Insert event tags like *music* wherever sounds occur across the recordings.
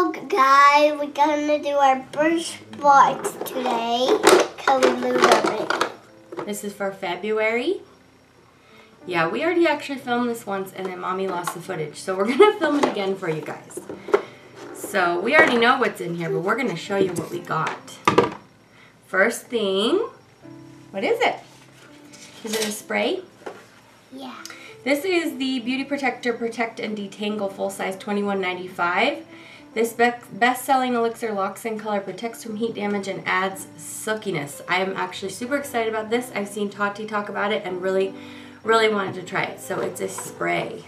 Guys, we're gonna do our today. We moved everything. This is for February. Yeah, we already actually filmed this once and then mommy lost the footage. So we're *laughs* gonna film it again for you guys. So we already know what's in here, but we're gonna show you what we got. First thing, what is it? Is it a spray? Yeah. This is the Beauty Protector Protect and Detangle Full Size 21.95. This best-selling elixir locks in color, protects from heat damage, and adds silkiness. I am actually super excited about this. I've seen Tati talk about it and really, really wanted to try it. So it's a spray.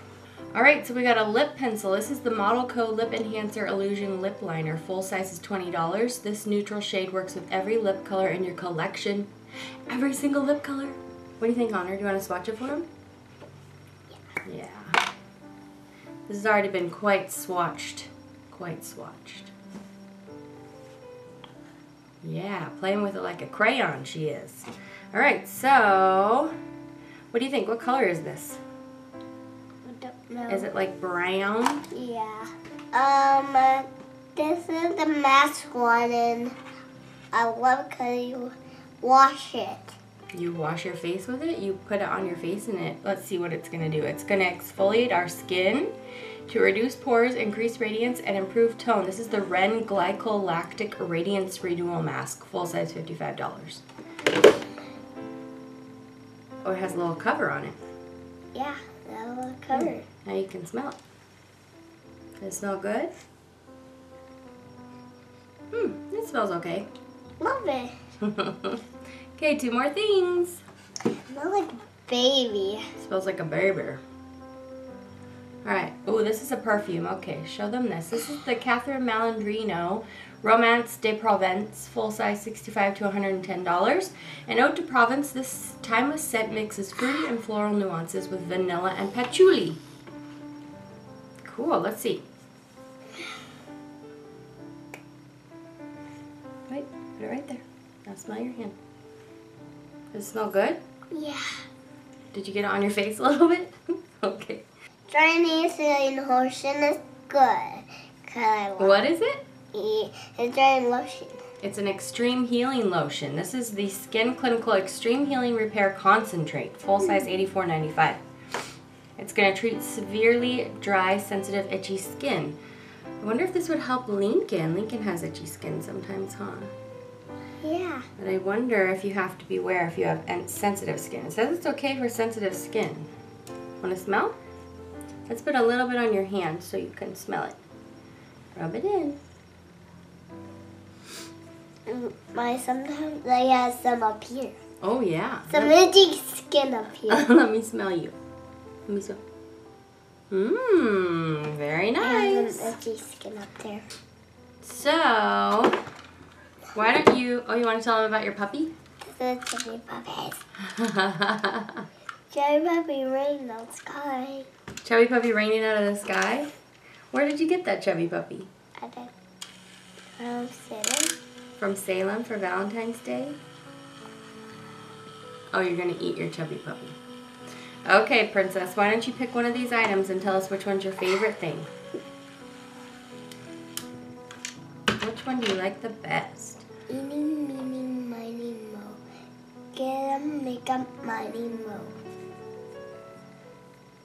All right, so we got a lip pencil. This is the ModelCo. Lip Enhancer Illusion Lip Liner. Full size is $20. This neutral shade works with every lip color in your collection. Every single lip color. What do you think, Honor? Do you want to swatch it for him? Yeah. This has already been quite swatched quite swatched. Yeah, playing with it like a crayon she is. All right, so what do you think? What color is this? I don't know. Is it like brown? Yeah. Um, uh, this is the mask one, and I love because you wash it. You wash your face with it, you put it on your face, and it, let's see what it's gonna do. It's gonna exfoliate our skin to reduce pores, increase radiance, and improve tone. This is the Ren Glycol Lactic Radiance Renewal Mask, full size $55. Oh, it has a little cover on it. Yeah, a little cover. Mm. Now you can smell it. Does it smell good? Hmm, it smells okay. Love it. *laughs* okay, two more things. It smells like baby. It smells like a baby. All right. Oh, this is a perfume. Okay, show them this. This is the Catherine Malandrino Romance de Provence, full size 65 to $110. And Ode to Provence, this timeless scent mixes fruity and floral nuances with vanilla and patchouli. Cool, let's see. Wait, put it right there. Now smell your hand. Does it smell good? Yeah. Did you get it on your face a little bit? *laughs* okay. Chinese lotion is good. What is it? It's drying lotion. It's an extreme healing lotion. This is the SkinClinical Extreme Healing Repair Concentrate, full hmm. size $84.95. It's going to treat severely dry, sensitive, itchy skin. I wonder if this would help Lincoln. Lincoln has itchy skin sometimes, huh? Yeah. But I wonder if you have to beware if you have sensitive skin. It says it's okay for sensitive skin. Want to smell? Let's put a little bit on your hand so you can smell it. Rub it in. Um, my sometimes I have some up here. Oh yeah. Some itchy skin up *laughs* here. Let me smell you. Let me smell. Mmm, very nice. I itchy skin up there. So, why don't you? Oh, you want to tell them about your puppy? The chubby puppies. chubby puppy rain on sky. Chubby puppy raining out of the sky? Where did you get that chubby puppy? From Salem. From Salem for Valentine's Day? Oh, you're going to eat your chubby puppy. Okay, Princess, why don't you pick one of these items and tell us which one's your favorite thing? Which one do you like the best? Eeny, meeny, miny, mo. Get a makeup, miny, mo.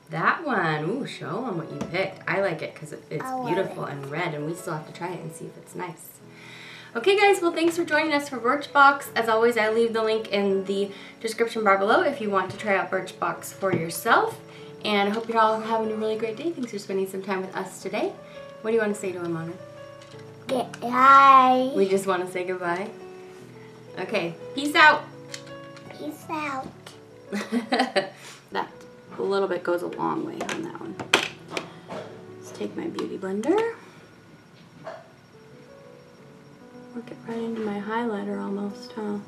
That one. Ooh, show them what you picked. I like it because it's beautiful it. and red, and we still have to try it and see if it's nice. Okay, guys, well, thanks for joining us for Birchbox. As always, I leave the link in the description bar below if you want to try out Birchbox for yourself. And I hope you're all having a really great day. Thanks for spending some time with us today. What do you want to say to Amana? Goodbye. We just want to say goodbye? Okay, peace out. Peace out. *laughs* little bit goes a long way on that one. Let's take my beauty blender. Work it right into my highlighter almost, huh?